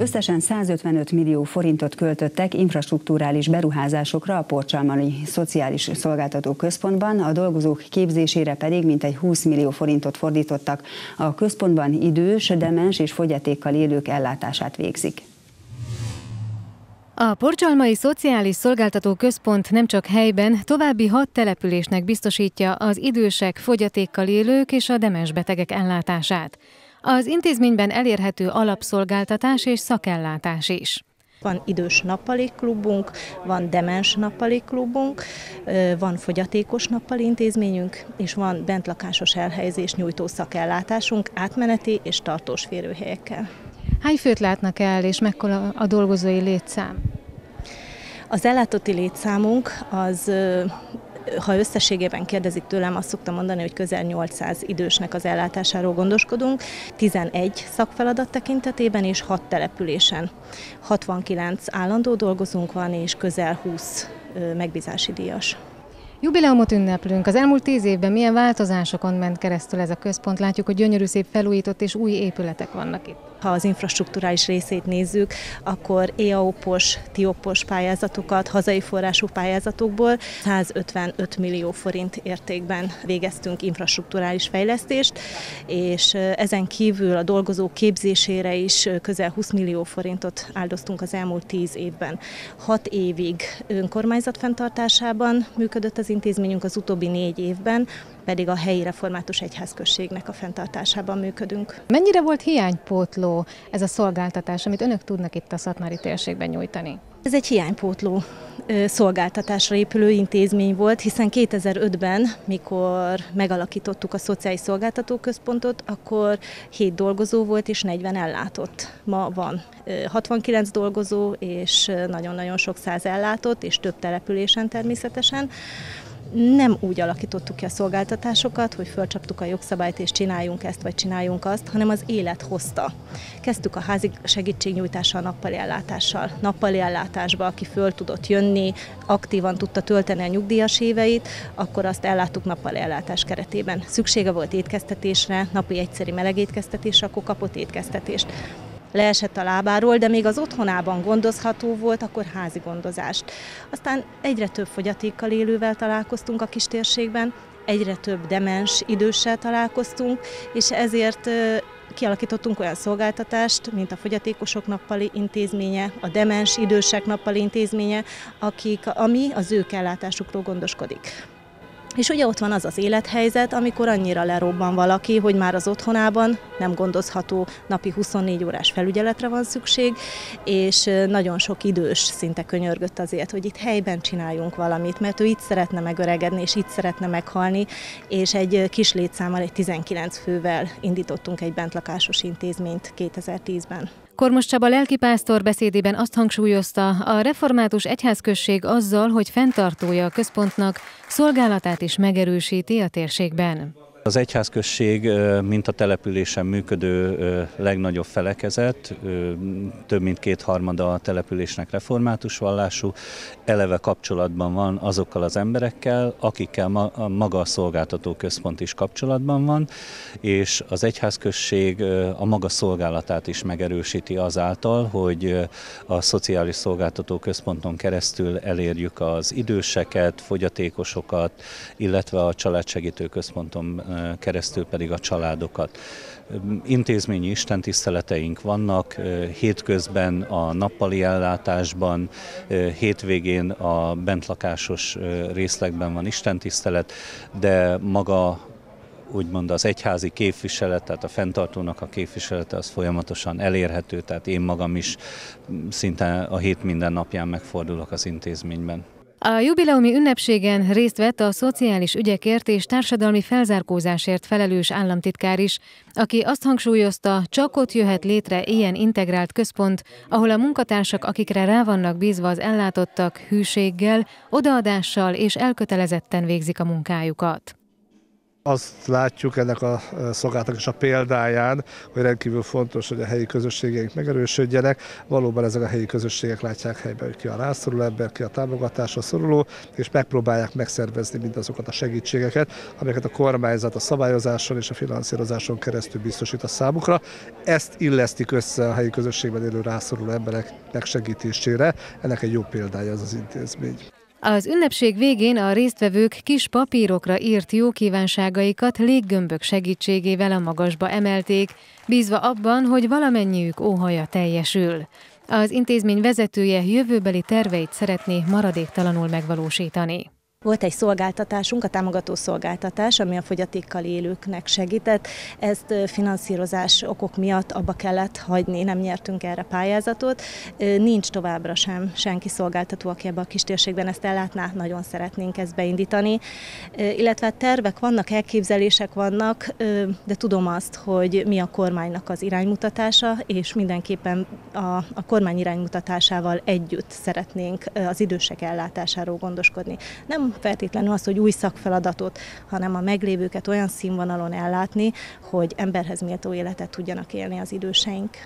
Összesen 155 millió forintot költöttek infrastruktúrális beruházásokra a Porcsalmani Szociális Szolgáltató Központban, a dolgozók képzésére pedig mintegy 20 millió forintot fordítottak. A központban idős, demens és fogyatékkal élők ellátását végzik. A Porcsalmai Szociális Szolgáltató Központ nem csak helyben, további hat településnek biztosítja az idősek, fogyatékkal élők és a demens betegek ellátását. Az intézményben elérhető alapszolgáltatás és szakellátás is. Van idős nappali klubunk, van demens nappali klubunk, van fogyatékos nappali intézményünk, és van bentlakásos elhelyezés nyújtó szakellátásunk átmeneti és tartós férőhelyekkel. Hány főt látnak el, és mekkora a dolgozói létszám? Az ellátotti létszámunk az ha összességében kérdezik tőlem, azt szoktam mondani, hogy közel 800 idősnek az ellátásáról gondoskodunk, 11 szakfeladat tekintetében és 6 településen. 69 állandó dolgozunk van, és közel 20 megbízási díjas. Jubileumot ünneplünk. Az elmúlt tíz évben milyen változásokon ment keresztül ez a központ? Látjuk, hogy gyönyörű szép felújított és új épületek vannak itt. Ha az infrastruktúrális részét nézzük, akkor EAOPOS, TIOPOS pályázatokat, hazai forrású pályázatokból 155 millió forint értékben végeztünk infrastruktúrális fejlesztést, és ezen kívül a dolgozók képzésére is közel 20 millió forintot áldoztunk az elmúlt 10 évben. 6 évig önkormányzat fenntartásában működött az intézményünk, az utóbbi négy évben pedig a helyi református egyházközségnek a fenntartásában működünk. Mennyire volt hiánypótló ez a szolgáltatás, amit önök tudnak itt a Szatmári térségben nyújtani? Ez egy hiánypótló szolgáltatásra épülő intézmény volt, hiszen 2005-ben, mikor megalakítottuk a Szociális Szolgáltatóközpontot, akkor 7 dolgozó volt és 40 ellátott. Ma van 69 dolgozó és nagyon-nagyon sok száz ellátott, és több településen természetesen nem úgy alakítottuk ki a szolgáltatásokat, hogy fölcsaptuk a jogszabályt és csináljunk ezt vagy csináljunk azt, hanem az élet hozta. Kezdtük a házi segítségnyújtással, nappali ellátással. Nappali ellátásba, aki föl tudott jönni, aktívan tudta tölteni a nyugdíjas éveit, akkor azt elláttuk nappali ellátás keretében. Szüksége volt étkeztetésre, napi egyszeri melegétkeztetésre, akkor kapott étkeztetést leesett a lábáról, de még az otthonában gondozható volt, akkor házi gondozást. Aztán egyre több fogyatékkal élővel találkoztunk a kistérségben, egyre több demens időssel találkoztunk, és ezért kialakítottunk olyan szolgáltatást, mint a fogyatékosok nappali intézménye, a demens idősek nappali intézménye, akik, ami az ő ellátásukról gondoskodik. És ugye ott van az az élethelyzet, amikor annyira lerobban valaki, hogy már az otthonában nem gondozható, napi 24 órás felügyeletre van szükség, és nagyon sok idős szinte könyörgött azért, hogy itt helyben csináljunk valamit, mert ő itt szeretne megöregedni, és itt szeretne meghalni, és egy kis létszámmal, egy 19 fővel indítottunk egy bentlakásos intézményt 2010-ben. Kormos Csaba lelkipásztor beszédében azt hangsúlyozta, a református egyházközség azzal, hogy fenntartója a központnak, szolgálatát is megerősíti a térségben. Az egyházközség, mint a településen működő legnagyobb felekezet, több mint kétharmada a településnek református vallású, eleve kapcsolatban van azokkal az emberekkel, akikkel maga a szolgáltató központ is kapcsolatban van, és az egyházközség a maga szolgálatát is megerősíti azáltal, hogy a szociális szolgáltató központon keresztül elérjük az időseket, fogyatékosokat, illetve a családsegítő központon keresztül pedig a családokat. Intézményi istentiszteleteink vannak, hétközben a nappali ellátásban, hétvégén a bentlakásos részlegben van istentisztelet, de maga úgymond az egyházi képviselet, tehát a fenntartónak a képviselete az folyamatosan elérhető, tehát én magam is szinte a hét minden napján megfordulok az intézményben. A jubileumi ünnepségen részt vett a szociális ügyekért és társadalmi felzárkózásért felelős államtitkár is, aki azt hangsúlyozta, csak ott jöhet létre ilyen integrált központ, ahol a munkatársak, akikre rá vannak bízva az ellátottak, hűséggel, odaadással és elkötelezetten végzik a munkájukat. Azt látjuk ennek a szolgáltak és a példáján, hogy rendkívül fontos, hogy a helyi közösségeink megerősödjenek. Valóban ezek a helyi közösségek látják helyben, hogy ki a rászoruló ember, ki a támogatásra szoruló, és megpróbálják megszervezni mindazokat a segítségeket, amelyeket a kormányzat a szabályozáson és a finanszírozáson keresztül biztosít a számukra. Ezt illesztik össze a helyi közösségben élő rászoruló emberek megsegítésére. Ennek egy jó példája ez az intézmény. Az ünnepség végén a résztvevők kis papírokra írt jó kívánságaikat léggömbök segítségével a magasba emelték, bízva abban, hogy valamennyiük óhaja teljesül. Az intézmény vezetője jövőbeli terveit szeretné maradéktalanul megvalósítani. Volt egy szolgáltatásunk, a támogató szolgáltatás, ami a fogyatékkal élőknek segített. Ezt finanszírozás okok miatt abba kellett hagyni, nem nyertünk erre pályázatot. Nincs továbbra sem senki szolgáltató, aki ebbe a kistérségben ezt ellátná, nagyon szeretnénk ezt beindítani. Illetve tervek vannak, elképzelések vannak, de tudom azt, hogy mi a kormánynak az iránymutatása, és mindenképpen a, a kormány iránymutatásával együtt szeretnénk az idősek ellátásáról gondoskodni. Feltétlenül az, hogy új szakfeladatot, hanem a meglévőket olyan színvonalon ellátni, hogy emberhez méltó életet tudjanak élni az időseink.